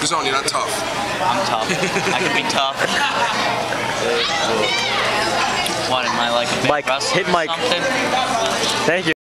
Who's on? You're not tough. I'm tough. I can be tough. What am I like a big Mike, hit Mike. something? Thank you.